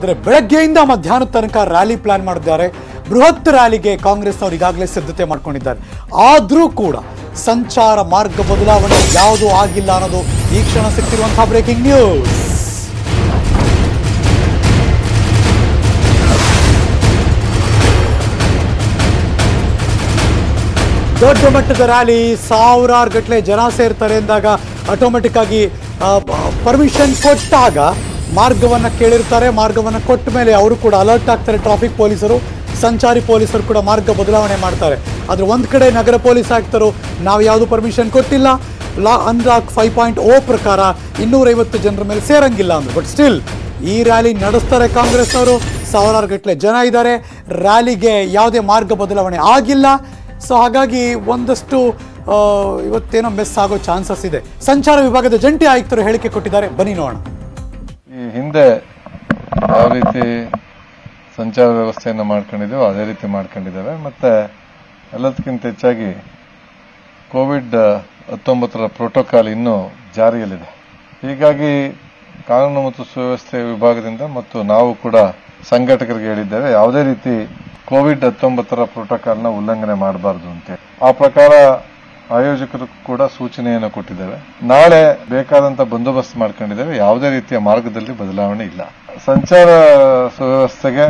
ಆದರೆ ಬೆಳಗ್ಗೆಯಿಂದ ಮಧ್ಯಾಹ್ನದ ತನಕ ರ್ಯಾಲಿ ಪ್ಲಾನ್ ಮಾಡಿದ್ದಾರೆ. ಬೃಹತ್ ರ್ಯಾಲಿಗೆ ಕಾಂಗ್ರೆಸ್ ಅವರು ಈಗಾಗಲೇ ಸಿದ್ಧತೆ ಮಾಡ್ಕೊಂಡಿದ್ದಾರೆ. ಆದರೂ ಕೂಡ ಸಂಚಾರ ಮಾರ್ಗ ಬದಲಾವಣೆ ಯಾವುದೂ ಆಗಿಲ್ಲ ಅನ್ನೋದು ಈ ಕ್ಷಣ ಸಿಗ್ತಿರುವಂತಹ ಬ್ರೇಕಿಂಗ್ ನ್ಯೂಸ್ ದೊಡ್ಡ ಮಟ್ಟದ ರ್ಯಾಲಿ, ಸಾವಿರಾರು ಗಟ್ಟಲೆ ಜನ ಸೇರ್ತಾರೆ ಎಂದಾಗ ಆಟೋಮೆಟಿಕ್ ಆಗಿ ಪರ್ಮಿಷನ್ ಕೊಟ್ಟಾಗ ಮಾರ್ಗವನ್ನು ಕೇಳಿರ್ತಾರೆ, ಮಾರ್ಗವನ್ನು ಕೊಟ್ಟ ಮೇಲೆ ಅವರು ಕೂಡ ಅಲರ್ಟ್ ಆಗ್ತಾರೆ. ಟ್ರಾಫಿಕ್ ಪೊಲೀಸರು, ಸಂಚಾರಿ ಪೊಲೀಸರು ಕೂಡ ಮಾರ್ಗ ಬದಲಾವಣೆ ಮಾಡ್ತಾರೆ. ಆದರೆ ಒಂದು ಕಡೆ ನಗರ ಪೊಲೀಸ್ ಆಗ್ತಾರೋ ನಾವು ಯಾವುದು ಪರ್ಮಿಷನ್ ಕೊಟ್ಟಿಲ್ಲ. ಲಾ, ಅನ್ಲಾಕ್ ಫೈವ್ ಪಾಯಿಂಟ್ ಓ ಪ್ರಕಾರ ಇನ್ನೂರೈವತ್ತು ಜನರ ಮೇಲೆ ಸೇರಂಗಿಲ್ಲ ಅಂದರು. ಬಟ್ ಸ್ಟಿಲ್ ಈ ರ್ಯಾಲಿ ನಡೆಸ್ತಾರೆ ಕಾಂಗ್ರೆಸ್ ಅವರು. ಸಾವಿರಾರು ಗಟ್ಟಲೆ ಜನ ಇದ್ದಾರೆ. ರ್ಯಾಲಿಗೆ ಯಾವುದೇ ಮಾರ್ಗ ಬದಲಾವಣೆ ಆಗಿಲ್ಲ. ಸೊ ಹಾಗಾಗಿ ಒಂದಷ್ಟು ಇವತ್ತೇನೋ ಮಿಸ್ ಆಗೋ ಚಾನ್ಸಸ್ ಇದೆ. ಸಂಚಾರ ವಿಭಾಗದ ಜಂಟಿ ಆಯುಕ್ತರು ಹೇಳಿಕೆ ಕೊಟ್ಟಿದ್ದಾರೆ. ಬನ್ನಿ ನೋಡೋಣ. ಹಿಂದೆ ಯಾವ ರೀತಿ ಸಂಚಾರ ವ್ಯವಸ್ಥೆಯನ್ನು ಮಾಡ್ಕೊಂಡಿದ್ದೇವೆ, ಅದೇ ರೀತಿ ಮಾಡ್ಕೊಂಡಿದ್ದೇವೆ. ಮತ್ತೆ ಎಲ್ಲದಕ್ಕಿಂತ ಹೆಚ್ಚಾಗಿ ಕೋವಿಡ್ ಹತ್ತೊಂಬತ್ತರ ಪ್ರೋಟೋಕಾಲ್ ಇನ್ನೂ ಜಾರಿಯಲ್ಲಿದೆ. ಹೀಗಾಗಿ ಕಾನೂನು ಮತ್ತು ಸುವ್ಯವಸ್ಥೆ ವಿಭಾಗದಿಂದ ಮತ್ತು ನಾವು ಕೂಡ ಸಂಘಟಕರಿಗೆ ಹೇಳಿದ್ದೇವೆ, ಯಾವುದೇ ರೀತಿ ಕೋವಿಡ್ ಹತ್ತೊಂಬತ್ತರ ಪ್ರೋಟೋಕಾಲ್ನ ಉಲ್ಲಂಘನೆ ಮಾಡಬಾರದು ಅಂತ ಆ ಪ್ರಕಾರ ಆಯೋಜಕರು ಕೂಡ ಸೂಚನೆಯನ್ನು ಕೊಟ್ಟಿದ್ದೇವೆ. ನಾಳೆ ಬೇಕಾದಂತಹ ಬಂದೋಬಸ್ತ್ ಮಾಡ್ಕೊಂಡಿದ್ದೇವೆ. ಯಾವುದೇ ರೀತಿಯ ಮಾರ್ಗದಲ್ಲಿ ಬದಲಾವಣೆ ಇಲ್ಲ. ಸಂಚಾರ ಸುವ್ಯವಸ್ಥೆಗೆ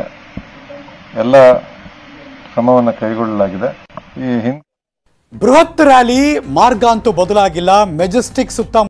ಎಲ್ಲ ಕ್ರಮವನ್ನು ಕೈಗೊಳ್ಳಲಾಗಿದೆ. ಈ ಹಿಂದೆ ಬೃಹತ್ ರ್ಯಾಲಿ, ಮಾರ್ಗ ಅಂತೂ ಬದಲಾಗಿಲ್ಲ. ಮೆಜೆಸ್ಟಿಕ್ ಸುತ್ತ